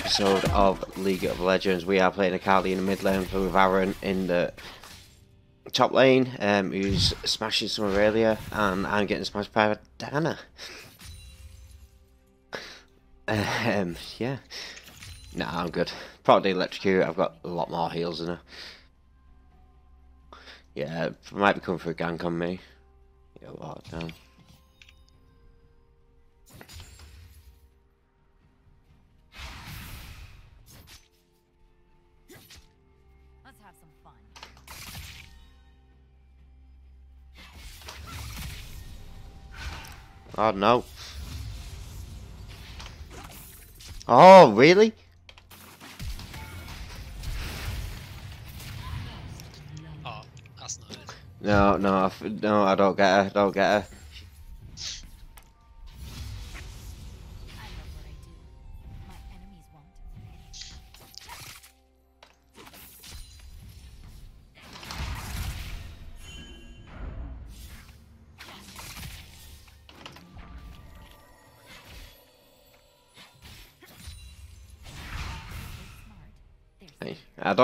episode of League of Legends. We are playing Akali in the mid lane with Aaron in the top lane, um, who's smashing some Aurelia, and I'm getting smashed by Diana. Um, yeah. Nah, I'm good. Probably electrocute. I've got a lot more heals than her. Yeah, might be coming for a gank on me. Yeah, lock down. Oh no. Oh, really? Oh, that's not it. No, no, I f- no, I don't get her, don't get her.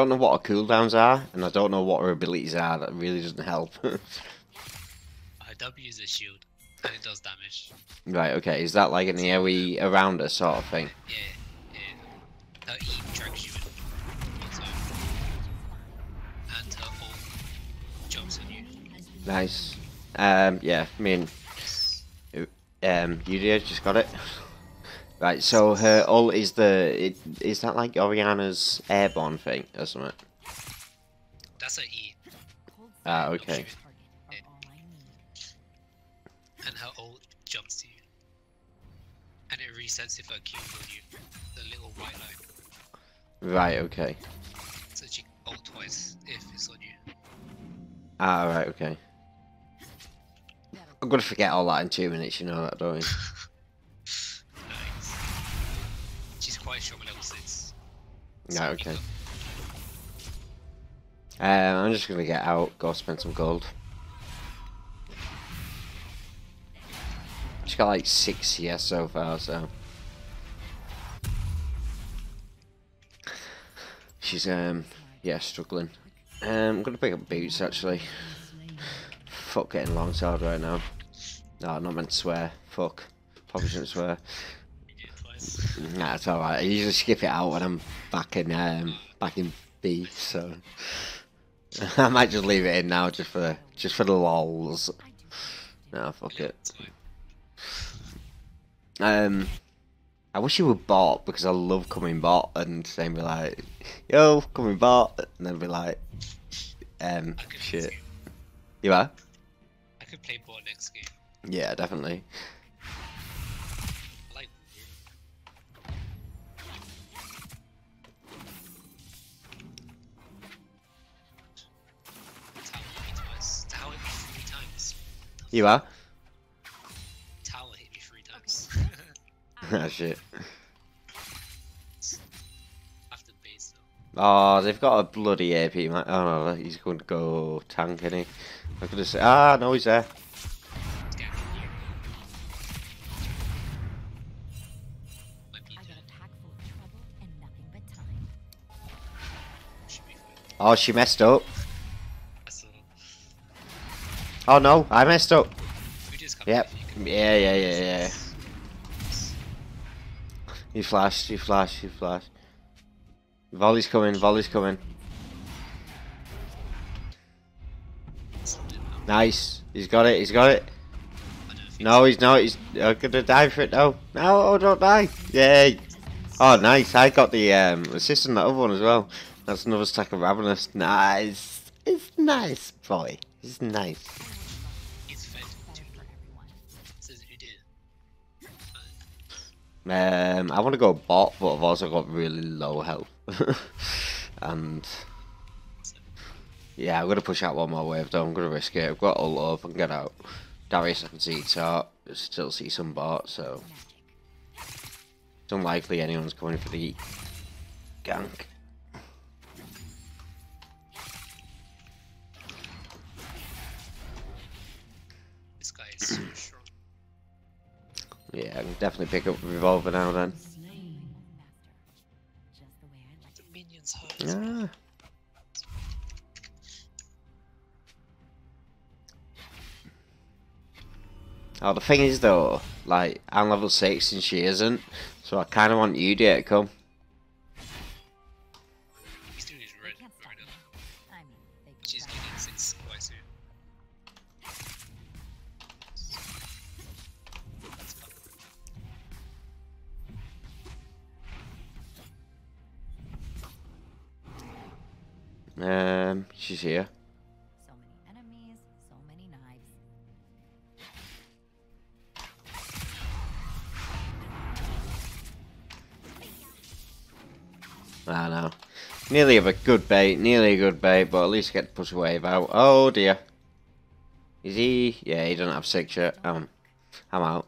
Don't know what her cooldowns are, and I don't know what her abilities are. That really doesn't help. I W is a shield, and it does damage. right, okay, is that like an AoE around her sort of thing? Yeah, yeah. Her E drags you in. And her ult jumps on you. Nice. Um, yeah, I mean, um, Yuria just got it. Right, so her ult is the, it, is that like Orianna's airborne thing or something? That's her E, Ah, okay. Target are all I need. and her ult jumps to you. And it resets if her Q on you. The little white line. Right, okay. So she ult twice if it's on you. Ah, right, okay. I'm gonna forget all that in two minutes, you know that, don't you? She's quite strong level 6. Yeah, okay. Um, I'm just gonna get out, go spend some gold. She's got like six CS so far, so. She's, um, yeah, struggling. Um, I'm gonna pick up boots actually. Fuck getting longsword right now. No, I'm not meant to swear. Fuck. Probably shouldn't swear. Did. Nah, it's alright. I usually skip it out when I'm back in um back in B, so I might just leave it in now just for the just for the lols. No, fuck it. Um I wish you were bot because I love coming bot and then be like, yo, coming bot and then be like um shit. You are? I could play bot next game. Yeah, definitely. You are? Tower hit me three times. ah shit. After base though. Oh, they've got a bloody AP man. Oh no, he's going to go tank, isn't he? I could have said, ah, no, he's there. Scan. Might be I Oh no, I messed up. we just come Yep. Yeah, yeah, yeah, yeah. You flashed, you flashed, you flashed. Volley's coming, volley's coming. Nice. He's got it, he's got it. I don't think No, he's not. He's uh, gonna die for it. No, no, oh, don't die. Yay. Oh, nice. I got the um, assist on that other one as well. That's another stack of Ravenous. Nice. It's nice, boy. It's nice. Um, I want to go bot, but I've also got really low health. and yeah, I'm gonna push out one more wave though. I'm gonna risk it. I've got all up. Can get out. Darius, I can see top. Still see some bot, so it's unlikely anyone's coming for the gank. This guy is so strong. Yeah, I can definitely pick up Revolver now then. hands hurt. as well. Ah. Oh, the thing is though, like, I'm level 6 and she isn't, so I kind of want you to come. Here. So many enemies, so many knives. I know. Nearly have a good bait, nearly a good bait, but at least get to push a wave out. Oh dear. Is he? Yeah, he doesn't have six yet. Um, I'm out.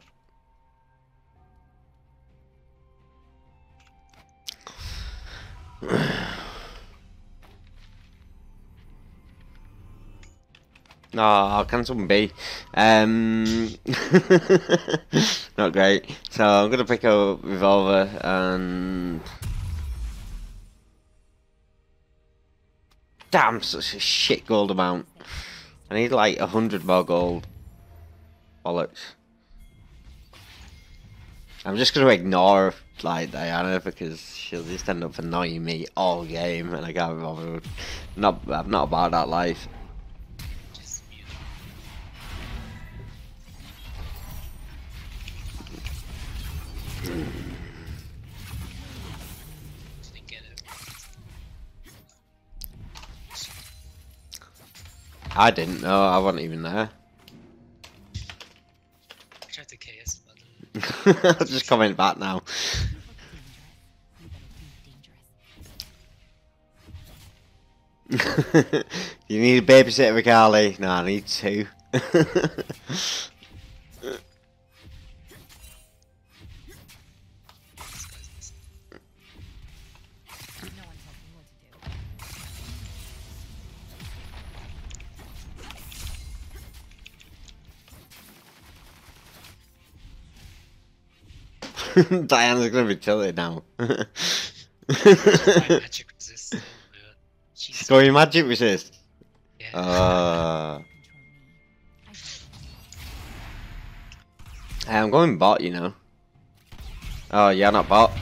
I'll cancel B. Um, not great. So I'm gonna pick a revolver and damn, such a shit gold amount. I need like a hundred more gold. Bollocks. I'm just gonna ignore like Diana because she'll just end up annoying me all game, and I can't be bothered. Not, I'm not about that life. I didn't know. I wasn't even there. I tried to KS I'll just comment back now. You need a babysitter, Carly? No, I need two. Diana's gonna be tilted now. Magic resist. She's Go your magic resist. yeah. Uh, Control me. I hey, I'm going bot, you know. Oh, yeah, not bot.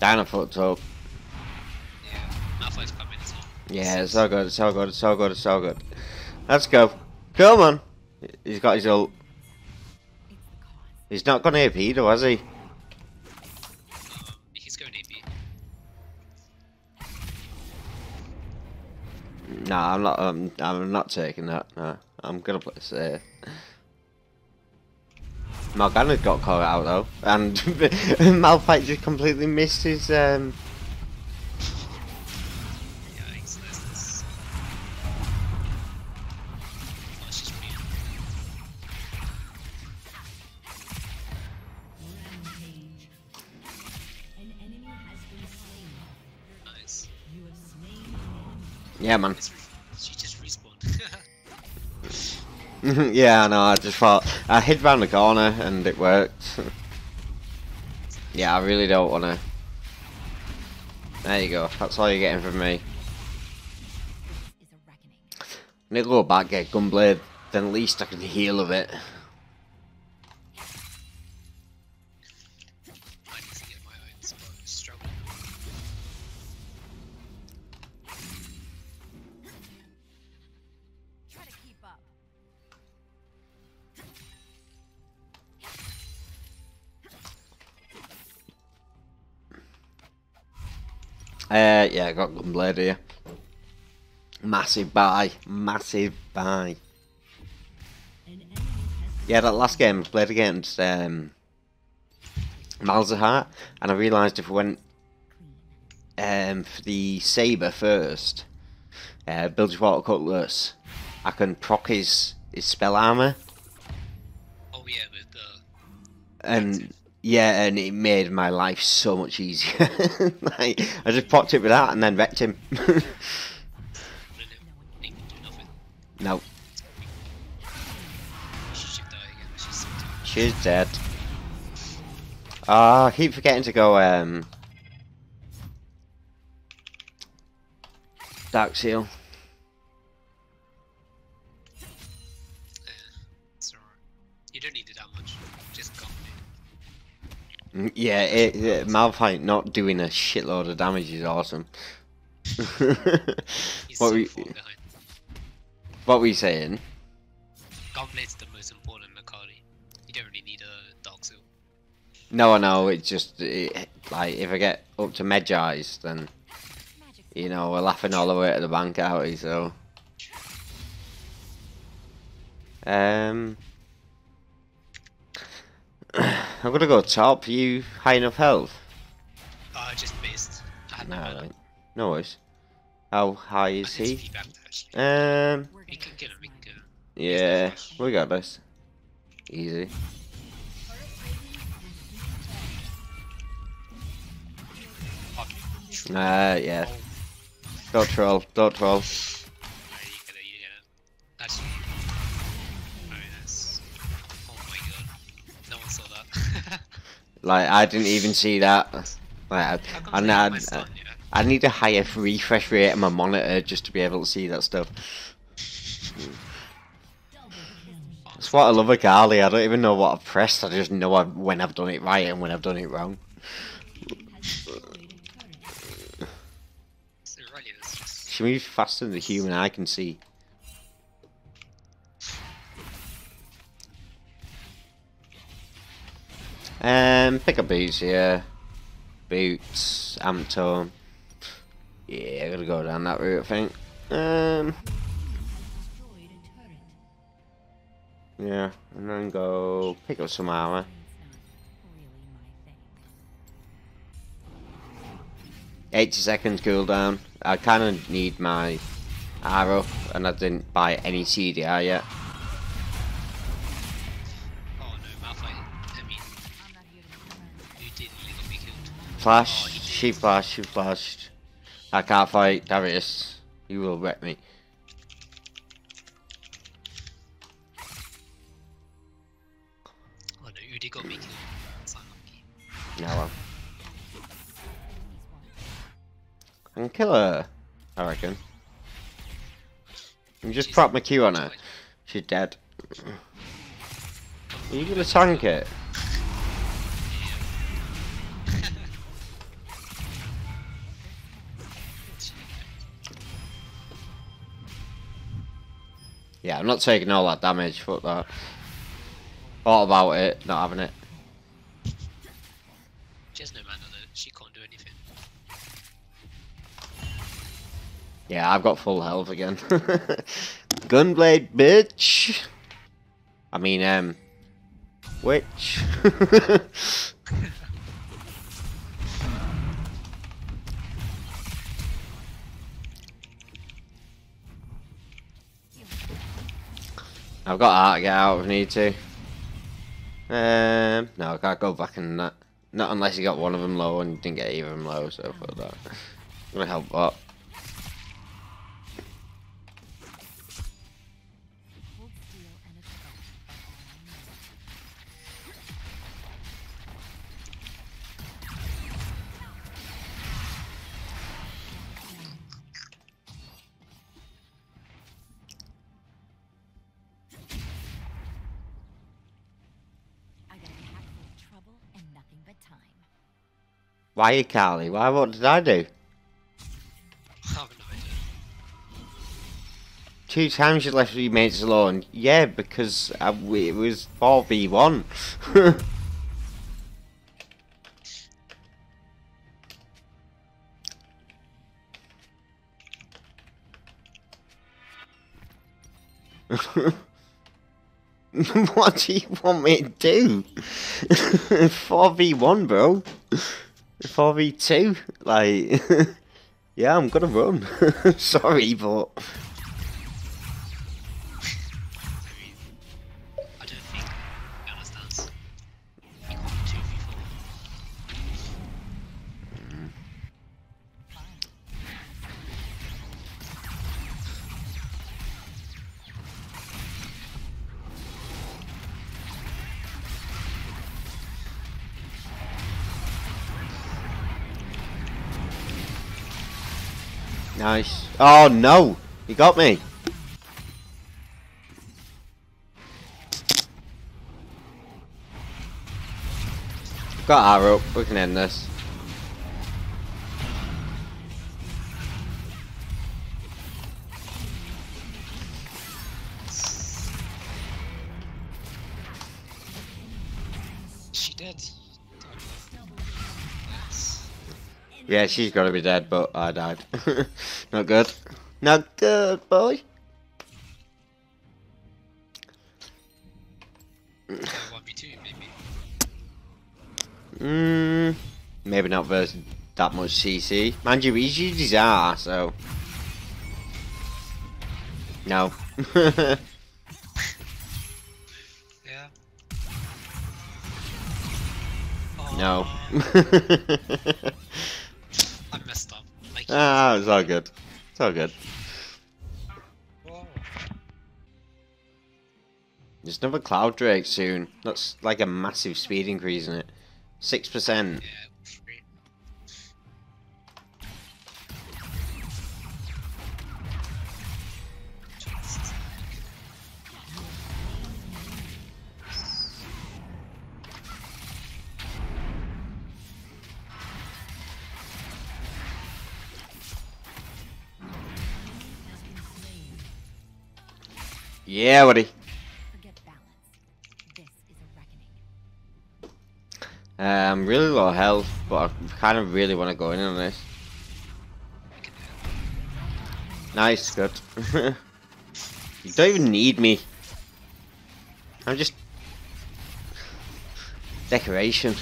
Diana fucked up. Yeah. Coming as well. Yeah, it's all good, it's all good, it's all good, it's all good. Let's go. Come on. He's got his ult. It's. He's not gonna AP though, has he? Um, he's going AP. Nah, I'm not. Um, I'm not taking that. No, I'm gonna play safe. Morgana's got caught out though, and Malphite just completely missed his. Um, Yikes, there's this. It's just me. Rampage. An enemy has been slain. Nice. You have slain an enemy. yeah, man. She just respawned. yeah, I know. I just thought I hid round the corner and it worked. yeah, I really don't want to. There you go. That's all you're getting from me. This is a reckoning. I need to go back get Gunblade. Then at least I can heal a bit. I got Gunblade here. Massive buy. Massive buy. An enemy has been Yeah, that last game I played against um, Malzahar, and I realised if we went um, for the Sabre first, uh, Bilgewater Cutlass, I can proc his, his spell armour, Oh yeah, with the. and yeah, and it made my life so much easier. like, I just popped it with that and then wrecked him. no. She's dead. Ah, oh, I keep forgetting to go, um... Dark Seal. Yeah, it, it, Malphite not doing a shitload of damage is awesome. What, behind. what were you saying? Gunblade's the most important Akali. You don't really need a Dark Seal. No, I know, it's just, it, like, if I get up to Mejai's, then, you know, we're laughing all the way to the bank out, so... Um... I'm gonna go top, you high enough health? Uh, just based. Had no right. no worries. How high is he? speed back there, actually. Um, We can get him, we can kill him. yeah, we got this. Easy. Fuck. Uh, yeah. Don't troll, don't troll. Like, I didn't even see that. Like, I, I, my I. I need a higher refresh rate on my monitor just to be able to see that stuff. That's what I love about Garly. I don't even know what I've pressed. I just know I've, when I've done it right and when I've done it wrong. Has destroyed a turret. So really, it's just... She moves faster than the human eye can see. Um, pick up boots here. Boots, amp tone. Yeah, I gotta go down that route, I think. Um, yeah, and then go pick up some armor. 80 seconds cooldown. I kind of need my arrow, and I didn't buy any CDR yet. Flash, she flashed, she flashed. I can't fight Darius. You will wreck me. Oh no, Udi got me killed. That's unlucky. No, well, I can kill her. I reckon. You just She's prop my Q on her. She's dead. Are you gonna tank it? Yeah, I'm not taking all that damage. Fuck that. Thought about it, not having it. She has no mana though. She can't do anything. Yeah, I've got full health again. Gunblade, bitch. I mean, um, witch. I've got to get out if I need to. Um, no, I can't go back in that. Not unless you got one of them low and you didn't get either of them low, so for that. I'm gonna help up. Why you Carly? Why? What did I do? I have no idea. Two times you left your mates alone. Yeah, because uh, I, it was four v one. what do you want me to do? Four v one, bro. Four v two. Like, yeah, I'm gonna run. Sorry, but. Nice. Oh no! He got me! Got our up, we can end this. Yeah, she's gotta be dead, but I died. Not good. Not good, boy. One v maybe. Mmm. Maybe not versus that much CC. Mind you, he's used his R, so. No. Yeah. no. ah, it's all good. It's all good. Whoa. There's another Cloud Drake soon. That's like a massive speed increase in it. 6%. Yeah, Yeah, buddy. Forget balance. This a reckoning. Uh, I'm really low health, but I kind of really want to go in on this. I can do it. Nice, good. you don't even need me. I'm just decoration.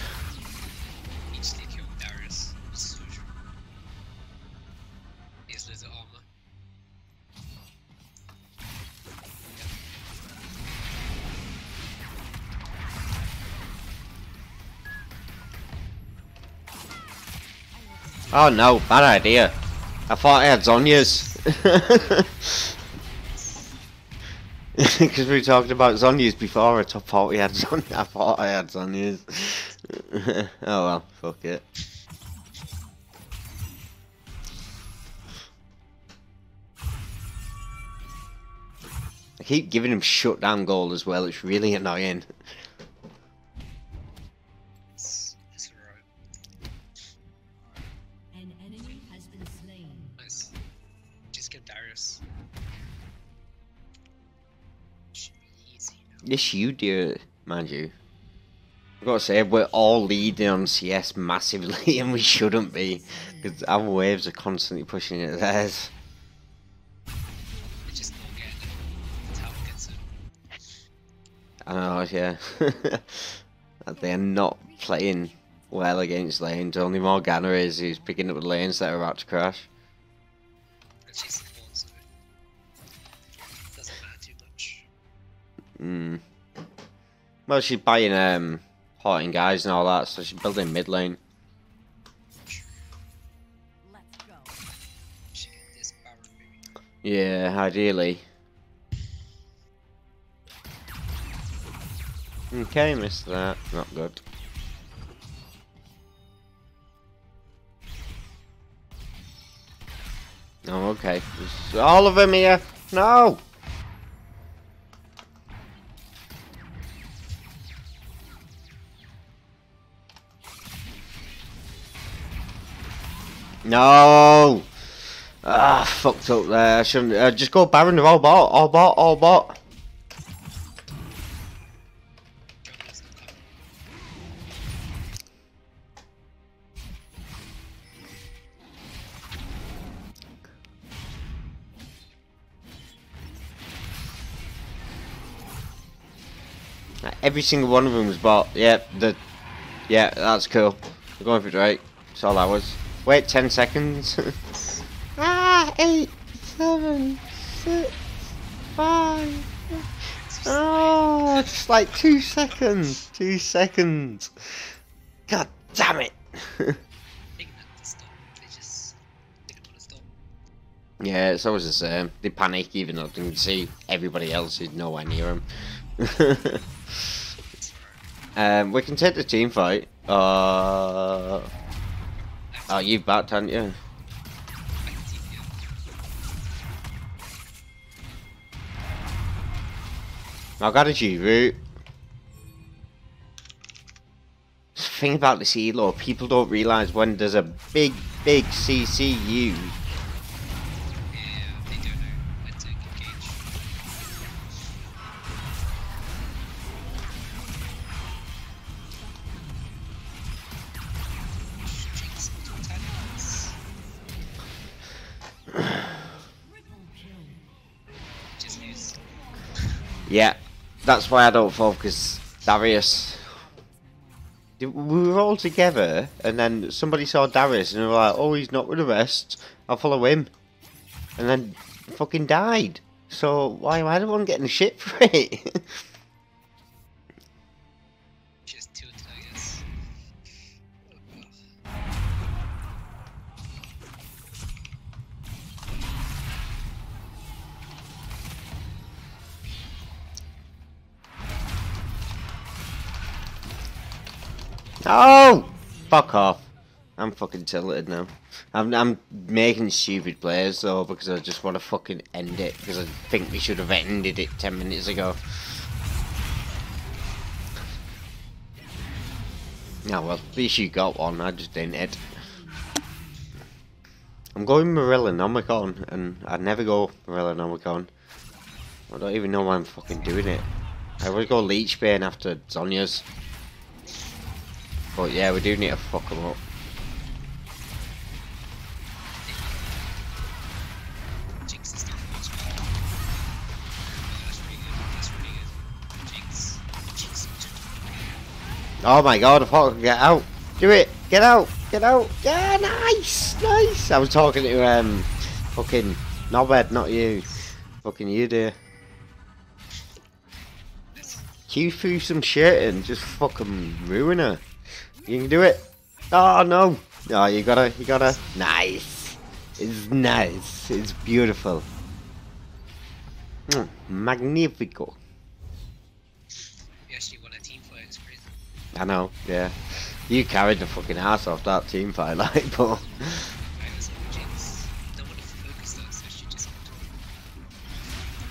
Oh no, bad idea. I thought I had Zhonya's. Because we talked about Zhonya's before, I thought we had Zhonya. I thought I had Zhonya's. oh well, fuck it. I keep giving him shutdown goal as well, it's really annoying. Yes, you do it, mind you. I've got to say, we're all leading on CS massively, and we shouldn't be, because our waves are constantly pushing at theirs. We're just not getting it. That's how it gets it. I know, yeah. They're not playing well against lanes. Only Morgana is who's picking up the lanes that are about to crash. Mm. Well, she's buying um, Haunting Guise and all that, so she's building mid lane. Yeah, ideally. Okay, missed that. Not good. Oh, okay. There's all of them here. No! No! Ah, fucked up there. I shouldn't. Uh, just go Baron. All bot. All bot. All bot. Every single one of them was bot. Yeah, the. Yeah, that's cool. We're going for Drake. That's all that was. Wait 10 seconds. ah, 8, 7, 6, 5. Oh, just like 2 seconds. 2 seconds. God damn it. They can have to just. They don't want to stop. yeah, it's always the same. They panic even though they can see everybody else is nowhere near them. Um, we can take the team fight. Uh, Oh, you backed, haven't you? I got a G root. The thing about this elo, people don't realise when there's a big, big CC used Yeah, that's why I don't focus Darius. We were all together, and then somebody saw Darius, and they were like, "Oh, he's not with the rest. I'll follow him," and then fucking died. So why am I the one getting shit for it? oh, fuck off! I'm fucking tilted now. I'm I'm making stupid plays though because I just want to fucking end it because I think we should have ended it ten minutes ago. Yeah, well, at least you got one. I just didn't it. I'm going Morellonomicon, and I never go Morellonomicon. I don't even know why I'm fucking doing it. I always go Lich Bane after Zhonya's. But yeah, we do need to fuck them up. Jinx is not much better. That's really good. That's really good. Jinx. Jinx. Oh my god, I thought I could get out. Do it! Get out! Get out! Yeah, nice! Nice! I was talking to, um, fucking Knobhead, not you. Fucking you, dear. Q threw some shit and just fucking ruin her. You can do it. Oh no! Oh, you gotta, you gotta. Nice! It's nice. It's beautiful. Mm, magnifico. We actually won a team fight. It's crazy. I know, yeah. You carried the fucking ass off that team fight, like, but I was on Jinx. Don't want to focus though, so she just went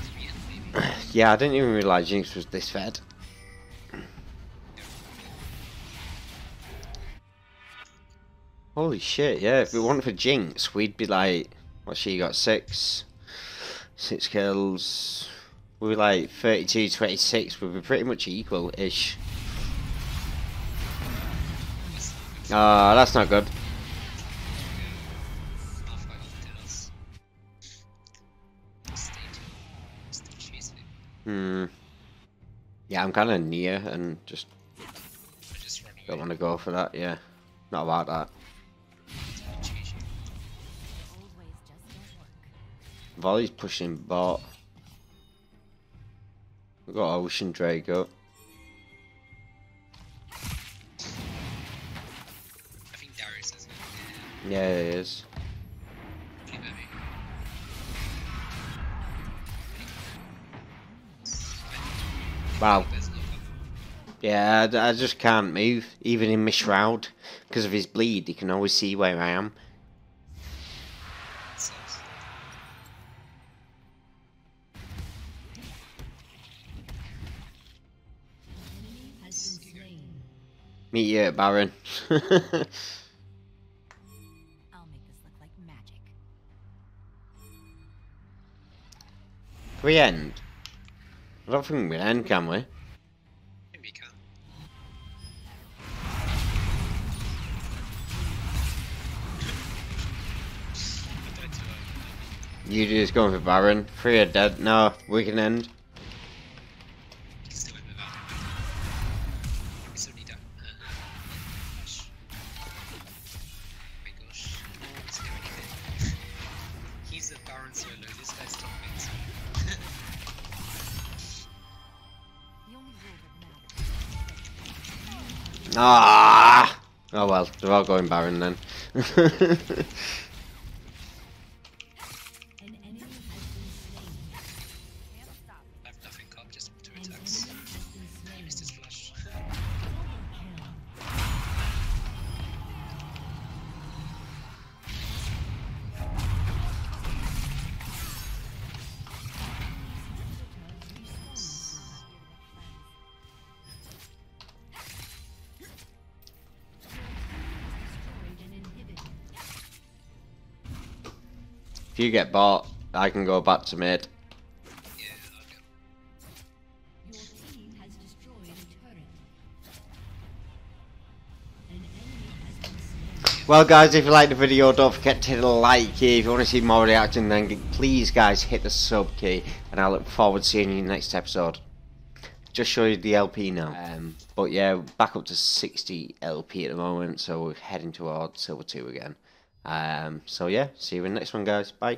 to the end, maybe. yeah, I didn't even realise Jinx was this fed. Holy shit, yeah, if it weren't for Jinx, we'd be like, what, she got six? Six kills. We were like 32, 26, we'd be pretty much equal-ish. Ah, that's not good. Hmm. Yeah, I'm kind of near and just don't want to go for that, yeah. Not about that. Volley's pushing bot. We've got Ocean Draco. I think Darius is it. Yeah, it is. Wow. There's no cover. Yeah, I I, just can't move, even in my shroud. Because of his bleed, he can always see where I am. Meet you at Baron. I'll make this look like magic. Can we end? I don't think we can end, can we? Maybe can. I died. You just going for Baron. Three are dead. No, we can end. Ah! Oh well, they're all going Baron then. you get bought, I can go back to mid. Yeah, I'll go. Your team has destroyed a turret. An enemy has been slain. Well, guys, if you liked the video, don't forget to hit the like key. If you want to see more reaction, then please, guys, hit the sub key. And I look forward to seeing you in the next episode. Just show you the LP now. Um, but yeah, back up to 60 LP at the moment, so we're heading towards Silver 2 again. Um, so yeah, see you in the next one, guys. Bye.